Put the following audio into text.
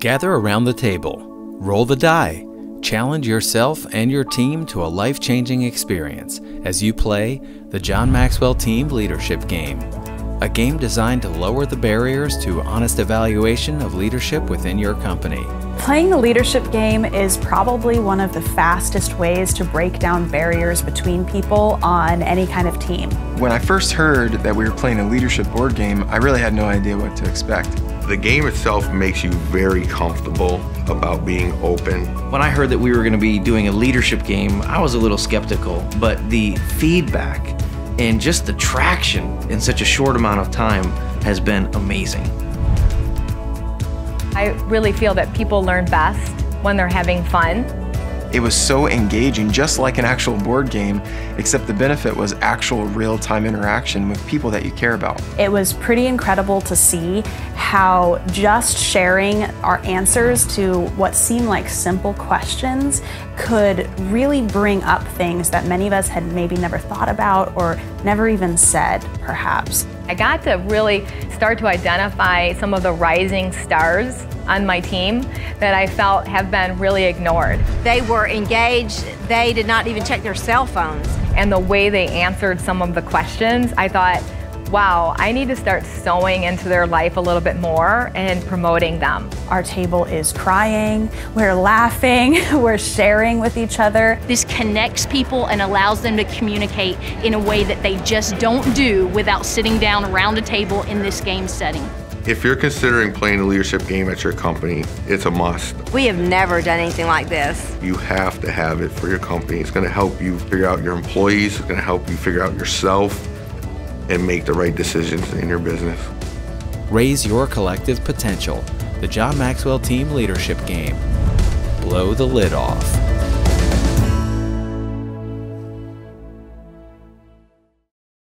Gather around the table, roll the die, challenge yourself and your team to a life changing experience as you play the John Maxwell Team Leadership Game, a game designed to lower the barriers to honest evaluation of leadership within your company. Playing the leadership game is probably one of the fastest ways to break down barriers between people on any kind of team. When I first heard that we were playing a leadership board game, I really had no idea what to expect. The game itself makes you very comfortable about being open. When I heard that we were going to be doing a leadership game, I was a little skeptical, but the feedback and just the traction in such a short amount of time has been amazing. I really feel that people learn best when they're having fun. It was so engaging, just like an actual board game, except the benefit was actual real time interaction with people that you care about. It was pretty incredible to see how just sharing our answers to what seemed like simple questions could really bring up things that many of us had maybe never thought about or never even said, perhaps. I got to really start to identify some of the rising stars on my team that I felt have been really ignored. They were engaged, they did not even check their cell phones. And the way they answered some of the questions, I thought, wow, I need to start sowing into their life a little bit more and promoting them. Our table is crying, we're laughing, we're sharing with each other. This connects people and allows them to communicate in a way that they just don't do without sitting down around a table in this game setting. If you're considering playing a leadership game at your company, it's a must. We have never done anything like this. You have to have it for your company. It's going to help you figure out your employees, it's going to help you figure out yourself and make the right decisions in your business. Raise your collective potential. The John Maxwell Team Leadership Game. Blow the lid off.